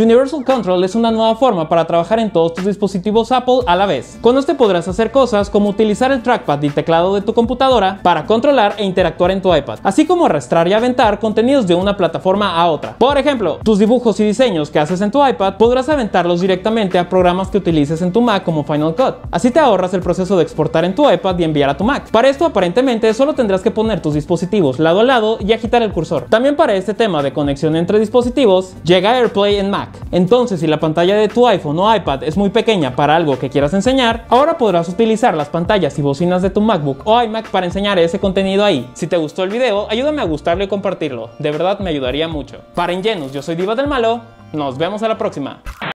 Universal Control es una nueva forma para trabajar en todos tus dispositivos Apple a la vez. Con este podrás hacer cosas como utilizar el trackpad y teclado de tu computadora para controlar e interactuar en tu iPad, así como arrastrar y aventar contenidos de una plataforma a otra. Por ejemplo, tus dibujos y diseños que haces en tu iPad podrás aventarlos directamente a programas que utilices en tu Mac como Final Cut. Así te ahorras el proceso de exportar en tu iPad y enviar a tu Mac. Para esto aparentemente solo tendrás que poner tus dispositivos lado a lado y agitar el cursor. También para este tema de conexión entre dispositivos, llega AirPlay en Mac. Entonces, si la pantalla de tu iPhone o iPad es muy pequeña para algo que quieras enseñar, ahora podrás utilizar las pantallas y bocinas de tu MacBook o iMac para enseñar ese contenido ahí. Si te gustó el video, ayúdame a gustarlo y compartirlo. De verdad me ayudaría mucho. Para Ingenus, yo soy Diva del Malo. Nos vemos a la próxima.